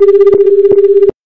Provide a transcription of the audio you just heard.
うん。